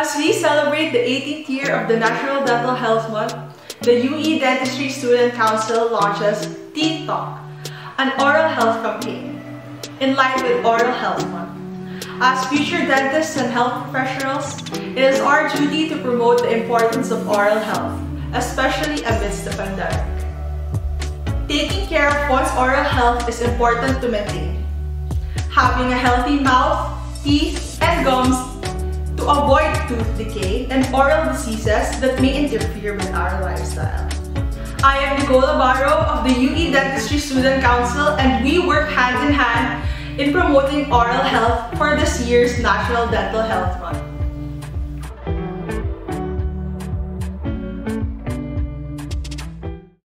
As we celebrate the 18th year of the National Dental Health Month, the UE Dentistry Student Council launches Teeth Talk, an oral health campaign in line with Oral Health Month. As future dentists and health professionals, it is our duty to promote the importance of oral health, especially amidst the pandemic. Taking care of one's oral health is important to maintain. Having a healthy mouth, teeth, avoid tooth decay and oral diseases that may interfere with our lifestyle. I am Nicole Abarro of the UE Dentistry Student Council and we work hand in hand in promoting oral health for this year's National Dental Health Month.